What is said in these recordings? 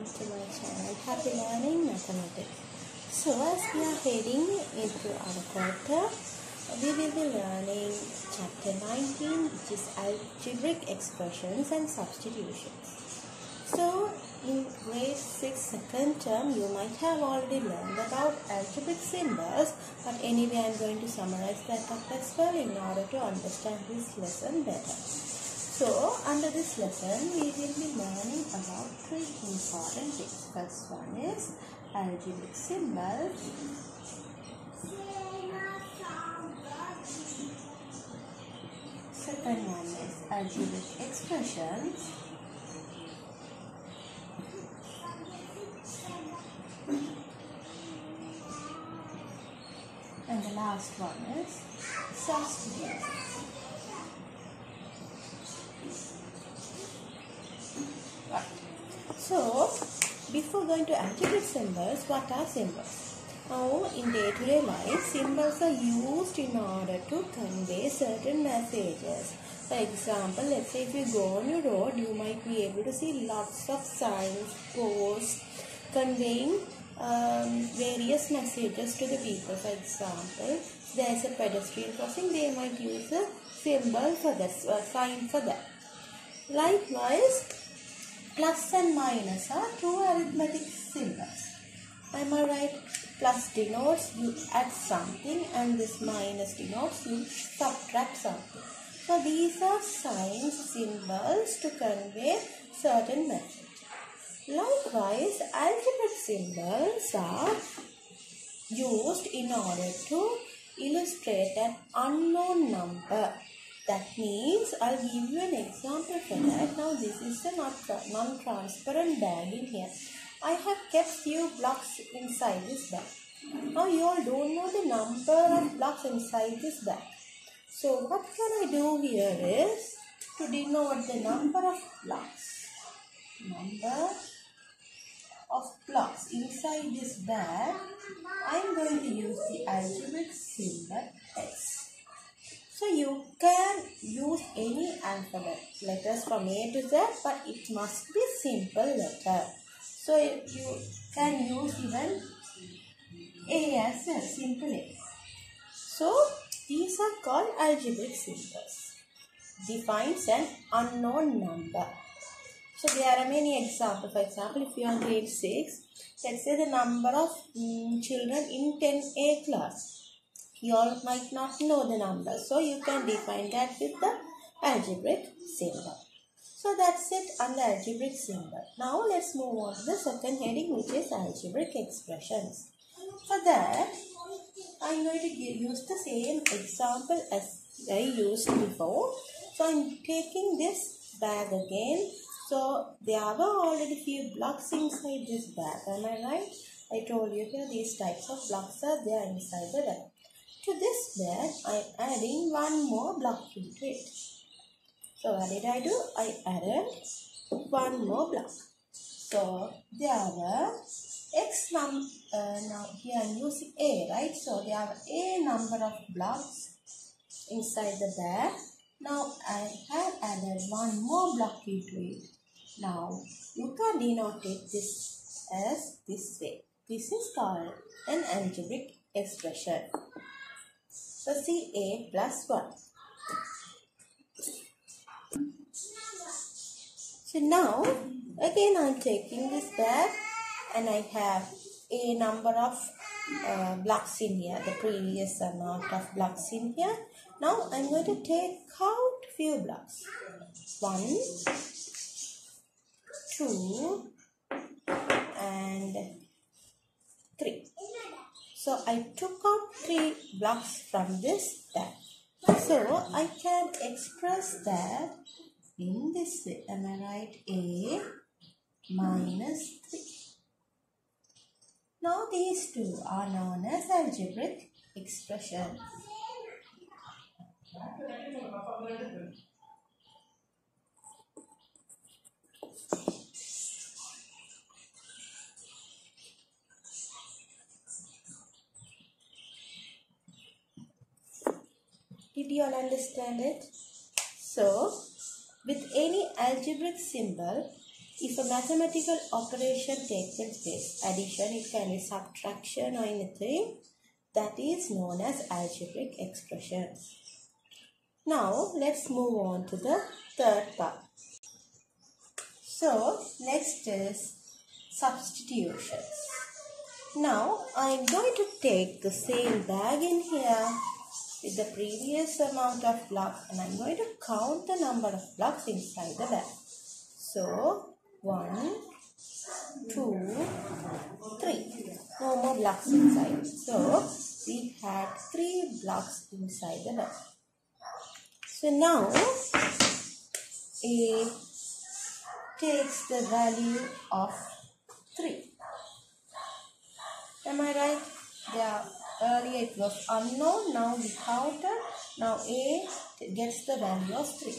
welcome to my channel Happy Learning Mathematics. So as we are heading into our quarter, we will be learning chapter 19 which is algebraic expressions and substitutions. So in grade 6 second term you might have already learned about algebraic symbols but anyway I am going to summarize that up as well in order to understand this lesson better. So, under this lesson, we will be learning about three important things. First one is algebraic symbols. Second one is algebraic expressions. And the last one is substitutions. So, before going to algebraic symbols, what are symbols? Now, in day-to-day life, symbols are used in order to convey certain messages. For example, let's say if you go on your road, you might be able to see lots of signs, posts, conveying um, various messages to the people. For example, there is a pedestrian crossing, they might use a symbol for that, a sign for that. Likewise, plus and minus are two arithmetic symbols. Am I right? Plus denotes you add something and this minus denotes you subtract something. So these are signs, symbols to convey certain message. Likewise, algebraic symbols are used in order to illustrate an unknown number. That means I'll give you an example for that. Now this is a non-transparent bag in here. I have kept few blocks inside this bag. Now you all don't know the number of blocks inside this bag. So what can I do here is to denote the number of blocks. Number of blocks inside this bag, I am going to use the algebraic symbol S. So you can use any alphabet letters from A to Z but it must be simple letter. So you can use even A as a simple A. So these are called algebraic symbols. Defines an unknown number. So there are many examples. For example, if you are grade 6, let's say the number of um, children in 10A class you all might not know the number so you can define that with the algebraic symbol. So that's it on the algebraic symbol. Now let's move on to the second heading which is algebraic expressions. For that i'm going to give, use the same example as i used before. So i'm taking this bag again. So there were already few blocks inside this bag am i right? I told you here these types of blocks are there inside the bag. To this bag, I am adding one more block into it. So what did I do? I added one more block. So there are x num uh, now here I'm using a right. So there are a number of blocks inside the bag. Now I have added one more block into it. Now you can denote this as this way. This is called an algebraic expression. So CA plus 1. So now again I am taking this bag and I have a number of uh, blocks in here, the previous amount of blocks in here. Now I am going to take out few blocks. One, two, and three. So I took out three blocks from this bag. So I can express that in this way. Am I right? A minus 3. Now these two are known as algebraic expressions. Did you all understand it? So, with any algebraic symbol, If a mathematical operation takes place, addition, it can be subtraction or anything, that is known as algebraic expressions. Now, let's move on to the third part. So, next is substitutions. Now, I am going to take the same bag in here with the previous amount of blocks and I am going to count the number of blocks inside the bag. So, one, two, three. No more blocks inside. So, we had three blocks inside the bag. So now, A takes the value of 3. Am I right? Yeah, earlier it was unknown, now we counted. Now A gets the value of 3.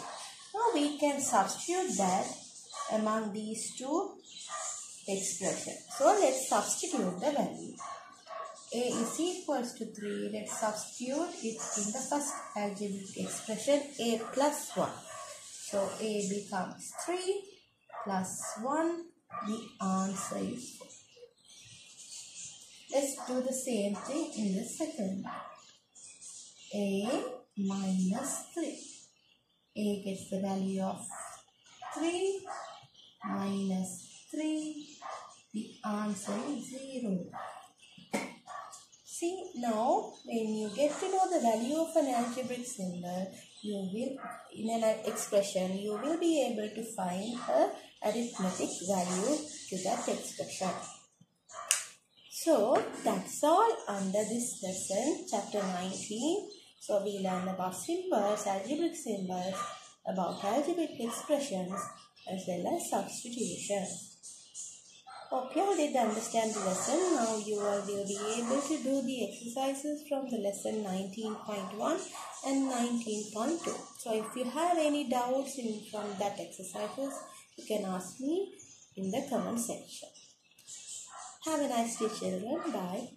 Now we can substitute that among these two expressions. So let's substitute the value. A is equals to 3. Let's substitute it in the first algebraic expression A plus 1. So A becomes 3 plus 1. The answer is 4. Let's do the same thing in the second. A minus 3. A gets the value of 3 minus 3. The answer is 0. See now when you get to know the value of an algebraic symbol, you will in an expression you will be able to find a arithmetic value to that expression. So that's all under this lesson, chapter 19. So we learn about symbols, algebraic symbols, about algebraic expressions as well as substitution. Hope you all did understand the lesson. Now you will be able to do the exercises from the lesson 19.1 and 19.2. So if you have any doubts in from that exercises, you can ask me in the comment section. Have a nice day children. Bye.